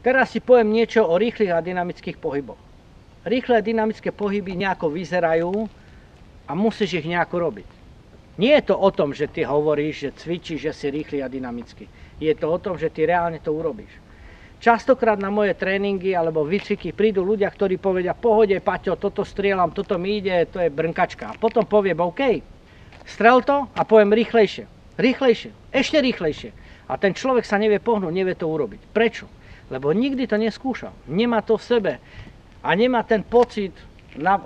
Teraz si poviem niečo o rýchlych a dynamických pohyboch. Rýchle a dynamické pohyby nejako vyzerajú a musíš ich nejako robiť. Nie je to o tom, že ty hovoríš, že cvičíš, že si rýchly a dynamický. Je to o tom, že ty reálne to urobíš. Častokrát na moje tréningy alebo výcviky prídu ľudia, ktorí povedia, pohode, Paťo, toto strieľam, toto mi ide, to je brnkačka. A potom poviem, OK, strel to a poviem rýchlejšie, rýchlejšie, ešte rýchlejšie. A ten človek sa nevie pohnúť, nevie to urobiť. Prečo? Lebo nikdy to neskúšal. Nemá to v sebe. A nemá ten pocit na, e,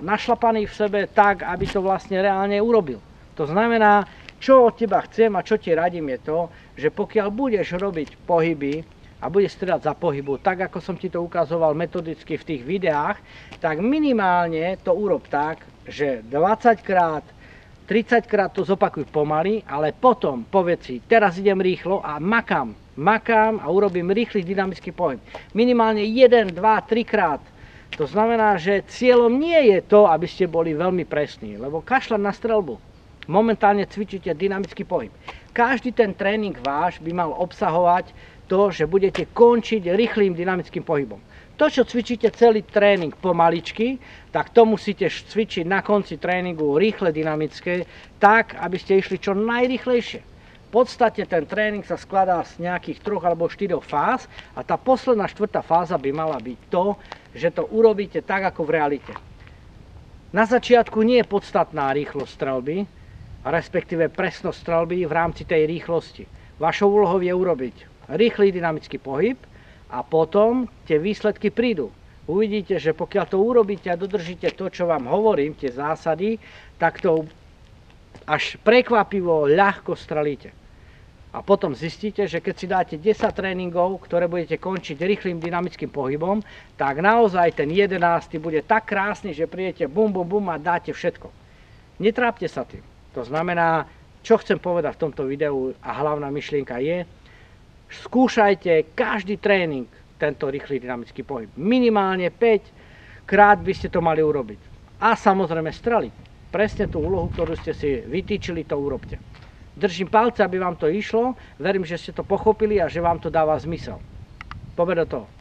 našlapaný v sebe tak, aby to vlastne reálne urobil. To znamená, čo od teba chcem a čo ti radím je to, že pokiaľ budeš robiť pohyby a budeš strieľať za pohybu, tak ako som ti to ukazoval metodicky v tých videách, tak minimálne to urob tak, že 20 krát 30 krát to zopakuj pomaly, ale potom povedz si, teraz idem rýchlo a makám, makám a urobím rýchly dynamický pohyb. Minimálne 1, 2, 3 krát. To znamená, že cieľom nie je to, aby ste boli veľmi presní, lebo kašľať na strelbu. Momentálne cvičíte dynamický pohyb. Každý ten tréning váš by mal obsahovať to, že budete končiť rýchlým dynamickým pohybom. To, čo cvičíte celý tréning pomaličky, tak to musíte cvičiť na konci tréningu rýchle, dynamické, tak, aby ste išli čo najrýchlejšie. V podstate ten tréning sa skladá z nejakých troch alebo štyroch fáz a tá posledná štvrtá fáza by mala byť to, že to urobíte tak, ako v realite. Na začiatku nie je podstatná rýchlosť strelby, respektíve presnosť strelby v rámci tej rýchlosti. Vašou úlohou je urobiť rýchly dynamický pohyb, a potom tie výsledky prídu. Uvidíte, že pokiaľ to urobíte a dodržíte to, čo vám hovorím, tie zásady, tak to až prekvapivo ľahko strelíte. A potom zistíte, že keď si dáte 10 tréningov, ktoré budete končiť rýchlým dynamickým pohybom, tak naozaj ten 11. bude tak krásny, že prídete bum bum bum a dáte všetko. Netrápte sa tým. To znamená, čo chcem povedať v tomto videu a hlavná myšlienka je, skúšajte každý tréning tento rýchly dynamický pohyb. Minimálne 5 krát by ste to mali urobiť. A samozrejme streliť. Presne tú úlohu, ktorú ste si vytýčili, to urobte. Držím palce, aby vám to išlo. Verím, že ste to pochopili a že vám to dáva zmysel. Poďme do toho.